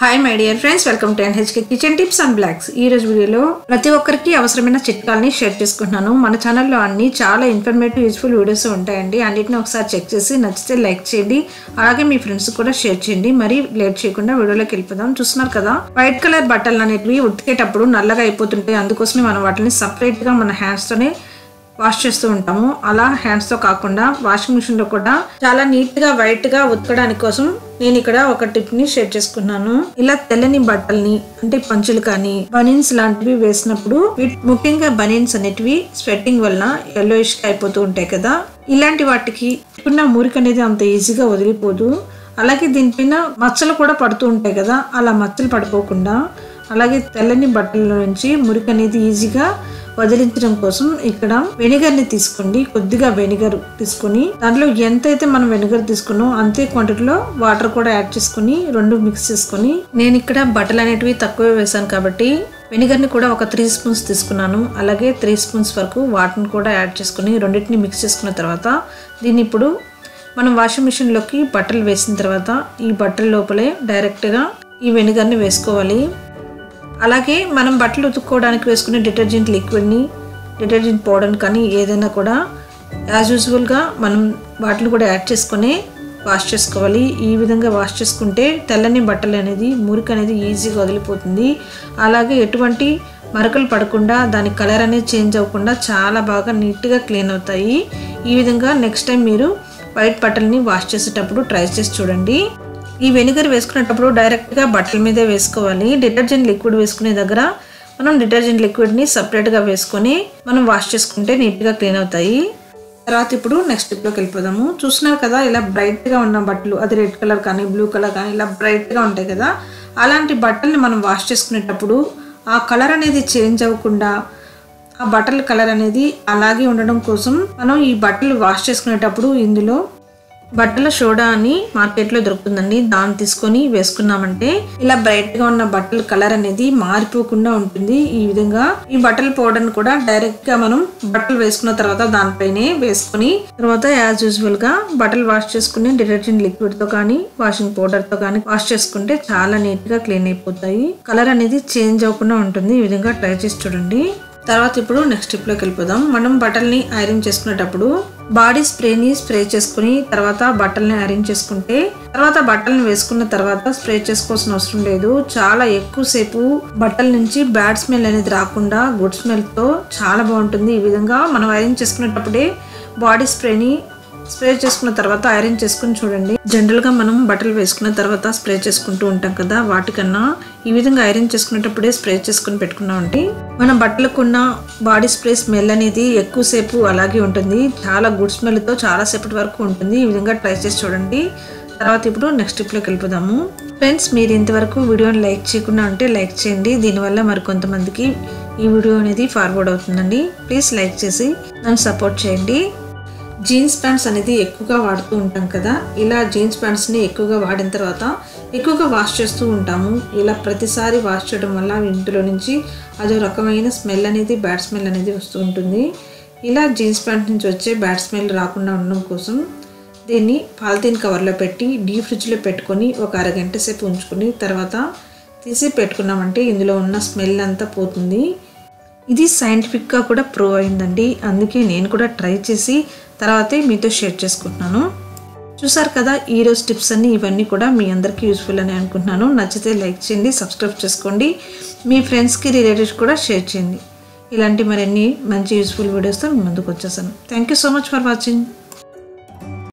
Hi my dear friends welcome to NHK kitchen tips and blogs ఈ రోజు వీడియోలో ప్రతి ఒక్కరికి అవసరమైన చిట్కాలని షేర్ చేసుకుంటున్నాను. మన ఛానల్లో అన్ని చాలా ఇన్ఫర్మేటివ్ యూస్ఫుల్ వీడియోస్ ఉంటాయండి. అన్నిటిని ఒకసారి చెక్ చేసి నచ్చితే లైక్ చేయండి. అలాగే మీ ఫ్రెండ్స్ కూడా షేర్ చేయండి. మరి లేట్ చేయకుండా వీడియోలోకి వెళ్ళిపోదాం. చూస్తున్నారు కదా? వైట్ కలర్ బట్టలు అనేటివి ఉతికేటప్పుడు నల్లగా అయిపోతుంటాయి. అందుకోసమే మనం వాటిని సపరేట్గా మన హ్యాండ్స్తోనే వాష్ చేస్తూ ఉంటాము. అలా హ్యాండ్స్తో కాకుండా వాషింగ్ మిషన్లో కూడా చాలా నీట్గా వైట్గా ఉతకడానికి కోసం నేను ఇక్కడ ఒక టిప్ని షేర్ చేసుకున్నాను. ఇలా తెల్లని బట్టల్ని అంటే పంచులు కానీ బనీన్స్ లాంటివి వేసినప్పుడు ముఖ్యంగా బనీన్స్ అనేటివి స్వెట్టింగ్ వల్ల yellowish గా అయిపోతూ ఉంటాయి కదా. ఇలాంటి వాటికి ఉన్న మురికి అనేది అంత ఈజీగా వదిలిపోదు. అలాగే దీనిపైన మచ్చలు కూడా పడుతూ ఉంటాయి కదా. అలా మచ్చలు పడిపోకుండా అలాగే తెల్లని బట్టల నుంచి మురికి అనేది ఈజీగా వదిలించడం కోసం ఇక్కడ వెనిగర్ని తీసుకోండి. కొద్దిగా వెనిగర్ తీసుకొని దాంట్లో ఎంతైతే మనం వెనిగర్ తీసుకున్నామో అంతే క్వాంటిటీలో వాటర్ కూడా యాడ్ చేసుకుని రెండు మిక్స్ చేసుకొని నేను ఇక్కడ బట్టలు అనేటివి తక్కువే వేసాను కాబట్టి వెనిగర్ని కూడా ఒక త్రీ స్పూన్స్ తీసుకున్నాను. అలాగే త్రీ స్పూన్స్ వరకు వాటర్ని కూడా యాడ్ చేసుకుని రెండింటిని మిక్స్ చేసుకున్న తర్వాత దీన్ని ఇప్పుడు మనం వాషింగ్ మిషన్లోకి బట్టలు వేసిన తర్వాత ఈ బట్టల లోపలే డైరెక్ట్గా ఈ వెనిగర్ని వేసుకోవాలి. అలాగే మనం బట్టలు ఉతుక్కోవడానికి వేసుకునే డిటర్జెంట్ లిక్విడ్ని డిటర్జెంట్ పౌడర్ని కానీ ఏదైనా కూడా యాజ్ యూజువల్గా మనం వాటిని కూడా యాడ్ చేసుకొని వాష్ చేసుకోవాలి. ఈ విధంగా వాష్ చేసుకుంటే తెల్లని బట్టలు అనేది మురికి అనేది ఈజీగా వదిలిపోతుంది. అలాగే ఎటువంటి మరకలు పడకుండా దాని కలర్ అనేది చేంజ్ అవ్వకుండా చాలా బాగా నీట్గా క్లీన్ అవుతాయి. ఈ విధంగా నెక్స్ట్ టైం మీరు వైట్ బట్టల్ని వాష్ చేసేటప్పుడు ట్రై చేసి చూడండి. ఈ వెనిగర్ వేసుకునేటప్పుడు డైరెక్ట్గా బట్టల మీదే వేసుకోవాలి. డిటర్జెంట్ లిక్విడ్ వేసుకునే దగ్గర మనం డిటర్జెంట్ లిక్విడ్ని సపరేట్గా వేసుకొని మనం వాష్ చేసుకుంటే నీట్గా క్లీన్ అవుతాయి. తర్వాత ఇప్పుడు నెక్స్ట్ స్టెప్లోకి వెళ్ళిపోదాము. చూస్తున్నారు కదా ఇలా బ్రైట్గా ఉన్న బట్టలు అది రెడ్ కలర్ కానీ బ్లూ కలర్ కానీ ఇలా బ్రైట్గా ఉంటాయి కదా. అలాంటి బట్టల్ని మనం వాష్ చేసుకునేటప్పుడు ఆ కలర్ అనేది చేంజ్ అవ్వకుండా ఆ బట్టల కలర్ అనేది అలాగే ఉండడం కోసం మనం ఈ బట్టలు వాష్ చేసుకునేటప్పుడు ఇందులో బట్టల సోడా అని మార్కెట్లో దొరుకుతుందండి. దాన్ని తీసుకొని వేసుకున్నామంటే ఇలా బ్రైట్గా ఉన్న బట్టల కలర్ అనేది మారిపోకుండా ఉంటుంది. ఈ విధంగా ఈ బట్టల పౌడర్ కూడా డైరెక్ట్గా మనం బట్టలు వేసుకున్న తర్వాత దానిపైనే వేసుకొని తర్వాత యాజ్ యూజువల్గా బట్టలు వాష్ చేసుకుని డిటర్జెంట్ లిక్విడ్తో కానీ వాషింగ్ పౌడర్తో కానీ వాష్ చేసుకుంటే చాలా నీట్గా క్లీన్ అయిపోతాయి. కలర్ అనేది చేంజ్ అవ్వకుండా ఉంటుంది. ఈ విధంగా ట్రై చేసి చూడండి. తర్వాత ఇప్పుడు నెక్స్ట్ స్టెప్లోకి వెళ్ళిపోదాం. మనం బట్టల్ని ఐరన్ చేసుకునేటప్పుడు బాడీ స్ప్రేని స్ప్రే చేసుకుని తర్వాత బట్టల్ని ఐరన్ చేసుకుంటే తర్వాత బట్టల్ని వేసుకున్న తర్వాత స్ప్రే చేసుకోవాల్సిన అవసరం లేదు. చాలా ఎక్కువసేపు బట్టల నుంచి బ్యాడ్ స్మెల్ అనేది రాకుండా గుడ్ స్మెల్తో చాలా బాగుంటుంది. ఈ విధంగా మనం ఐరన్ చేసుకునేటప్పుడే బాడీ స్ప్రేని స్ప్రే చేసుకున్న తర్వాత ఐరన్ చేసుకుని చూడండి. జనరల్గా మనం బట్టలు వేసుకున్న తర్వాత స్ప్రే చేసుకుంటూ ఉంటాం కదా వాటికన్నా ఈ విధంగా ఐరన్ చేసుకునేటప్పుడే స్ప్రే చేసుకుని పెట్టుకున్నామంటే మన బట్టలకు ఉన్న బాడీ స్ప్రే స్మెల్ అనేది ఎక్కువసేపు అలాగే ఉంటుంది. చాలా గుడ్ స్మెల్తో చాలా సేపటి వరకు ఉంటుంది. ఈ విధంగా ట్రై చేసి చూడండి. తర్వాత ఇప్పుడు నెక్స్ట్ స్టెప్లోకి వెళ్ళిపోదాము. ఫ్రెండ్స్ మీరు ఇంతవరకు వీడియోని లైక్ చేయకుండా ఉంటే లైక్ చేయండి. దీనివల్ల మరి కొంతమందికి ఈ వీడియో అనేది ఫార్వర్డ్ అవుతుందండి. ప్లీజ్ లైక్ చేసి నన్ను సపోర్ట్ చేయండి. జీన్స్ ప్యాంట్స్ అనేది ఎక్కువగా వాడుతూ ఉంటాం కదా. ఇలా జీన్స్ ప్యాంట్స్ని ఎక్కువగా వాడిన తర్వాత ఎక్కువగా వాష్ చేస్తూ ఉంటాము. ఇలా ప్రతిసారి వాష్ చేయడం వల్ల ఇంటిలో నుంచి అదో రకమైన స్మెల్ అనేది బ్యాడ్ స్మెల్ అనేది వస్తూ ఉంటుంది. ఇలా జీన్స్ ప్యాంట్ నుంచి వచ్చే బ్యాడ్ స్మెల్ రాకుండా ఉండడం కోసం దీన్ని పాలిథీన్ కవర్లో పెట్టి డీ ఫ్రిడ్జ్లో పెట్టుకొని ఒక అరగంట సేపు ఉంచుకొని తర్వాత తీసి పెట్టుకున్నామంటే ఇందులో ఉన్న స్మెల్ అంతా పోతుంది. ఇది సైంటిఫిక్గా కూడా ప్రూవ్ అయిందండి. అందుకే నేను కూడా ట్రై చేసి తర్వాతే మీతో షేర్ చేసుకుంటున్నాను. చూసారు కదా ఈరోజు టిప్స్ అన్ని ఇవన్నీ కూడా మీ అందరికీ యూస్ఫుల్ అని అనుకుంటున్నాను. నచ్చితే లైక్ చేయండి సబ్స్క్రైబ్ చేసుకోండి. మీ ఫ్రెండ్స్కి రిలేటివ్స్ కూడా షేర్ చేయండి. ఇలాంటి మరిన్ని మంచి యూస్ఫుల్ వీడియోస్తో మీ ముందుకు వచ్చేసాను. Thank you so much for watching